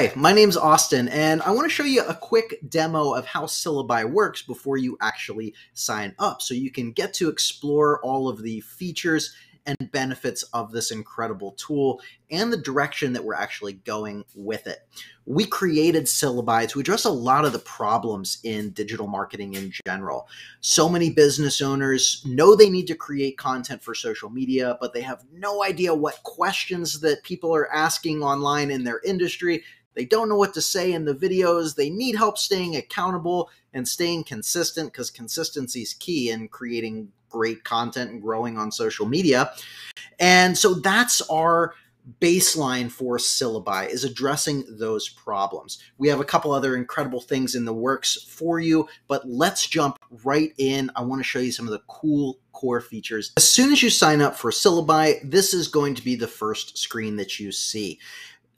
Hi, my name's Austin, and I want to show you a quick demo of how Syllaby works before you actually sign up so you can get to explore all of the features and benefits of this incredible tool and the direction that we're actually going with it. We created Syllaby to address a lot of the problems in digital marketing in general. So many business owners know they need to create content for social media, but they have no idea what questions that people are asking online in their industry. They don't know what to say in the videos. They need help staying accountable and staying consistent because consistency is key in creating great content and growing on social media. And so that's our baseline for Syllaby is addressing those problems. We have a couple other incredible things in the works for you, but let's jump right in. I want to show you some of the cool core features. As soon as you sign up for Syllaby, this is going to be the first screen that you see.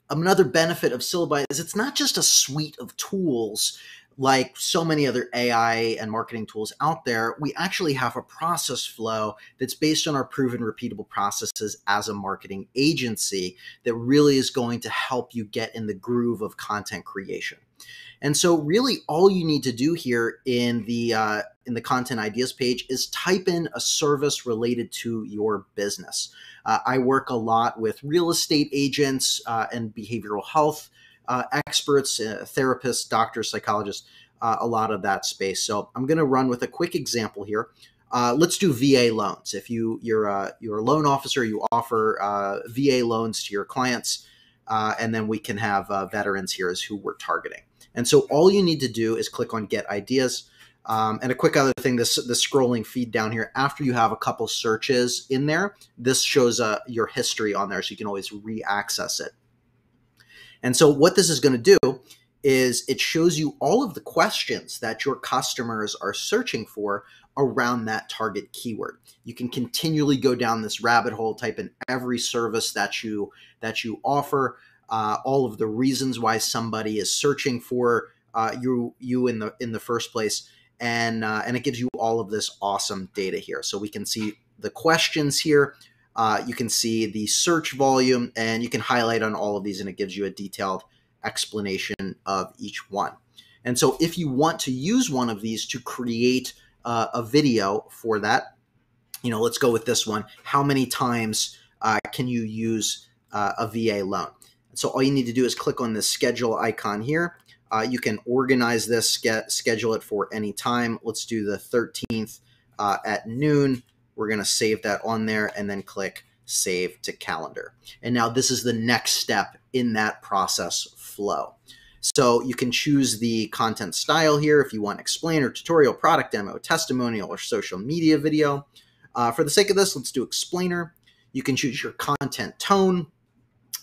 Another benefit of Syllaby is it's not just a suite of tools like so many other AI and marketing tools out there, we actually have a process flow that's based on our proven repeatable processes as a marketing agency that really is going to help you get in the groove of content creation. And so really all you need to do here in the uh, in the content ideas page is type in a service related to your business. Uh, I work a lot with real estate agents uh, and behavioral health uh, experts, uh, therapists, doctors, psychologists, uh, a lot of that space. So I'm going to run with a quick example here. Uh, let's do VA loans. If you you're a, you're a loan officer, you offer uh, VA loans to your clients, uh, and then we can have veterans here as who we're targeting. And so all you need to do is click on Get Ideas. Um, and a quick other thing, this the scrolling feed down here, after you have a couple searches in there, this shows uh, your history on there, so you can always re-access it. And so what this is going to do is it shows you all of the questions that your customers are searching for around that target keyword. You can continually go down this rabbit hole, type in every service that you that you offer, uh, all of the reasons why somebody is searching for uh, you you in the in the first place, and uh, and it gives you all of this awesome data here. So we can see the questions here. Uh, you can see the search volume and you can highlight on all of these and it gives you a detailed explanation of each one. And so if you want to use one of these to create uh, a video for that, you know, let's go with this one. How many times uh, can you use uh, a VA loan? So all you need to do is click on the schedule icon here. Uh, you can organize this, schedule it for any time. Let's do the 13th uh, at noon. We're going to save that on there and then click save to calendar. And now this is the next step in that process flow. So you can choose the content style here if you want explainer, tutorial, product demo, testimonial, or social media video. Uh, for the sake of this, let's do explainer. You can choose your content tone.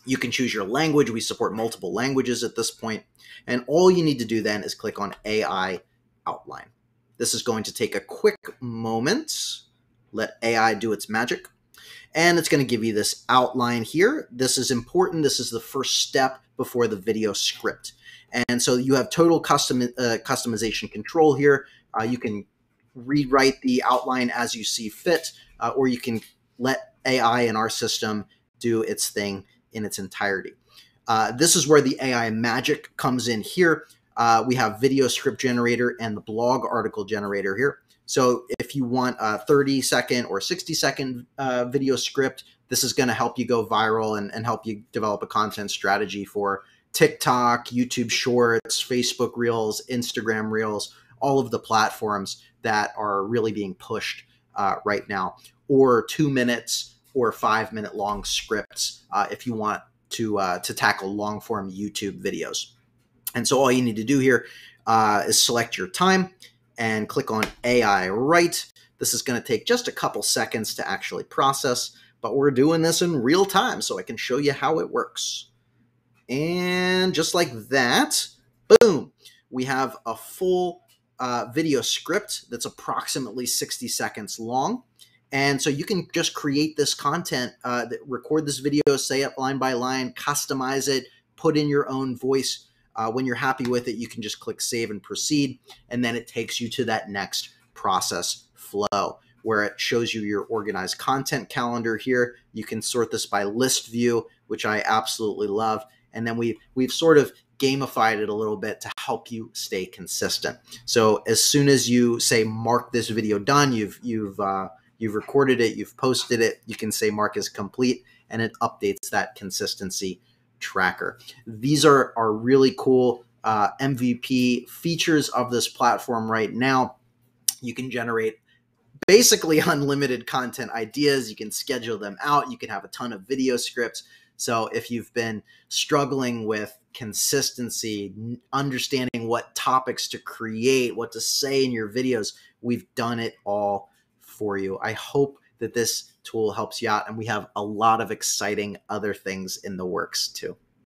You can choose your language. We support multiple languages at this point. And all you need to do then is click on AI outline. This is going to take a quick moment let AI do its magic. And it's going to give you this outline here. This is important. This is the first step before the video script. And so you have total custom uh, customization control here. Uh, you can rewrite the outline as you see fit, uh, or you can let AI in our system do its thing in its entirety. Uh, this is where the AI magic comes in here. Uh, we have video script generator and the blog article generator here. So if you want a 30 second or 60 second uh, video script, this is going to help you go viral and, and help you develop a content strategy for TikTok, YouTube Shorts, Facebook Reels, Instagram Reels, all of the platforms that are really being pushed uh, right now, or two minutes or five minute long scripts uh, if you want to uh, to tackle long form YouTube videos. And so all you need to do here uh, is select your time and click on AI Write. This is going to take just a couple seconds to actually process, but we're doing this in real time so I can show you how it works. And just like that, boom, we have a full uh, video script that's approximately 60 seconds long. And so you can just create this content, uh, record this video, say it line by line, customize it, put in your own voice uh, when you're happy with it, you can just click save and proceed, and then it takes you to that next process flow where it shows you your organized content calendar here. You can sort this by list view, which I absolutely love. And then we've, we've sort of gamified it a little bit to help you stay consistent. So as soon as you say mark this video done, you've you've uh, you've recorded it, you've posted it, you can say mark is complete, and it updates that consistency tracker. These are are really cool uh, MVP features of this platform right now. You can generate basically unlimited content ideas. You can schedule them out. You can have a ton of video scripts. So if you've been struggling with consistency, understanding what topics to create, what to say in your videos, we've done it all for you. I hope that this tool helps you out and we have a lot of exciting other things in the works too.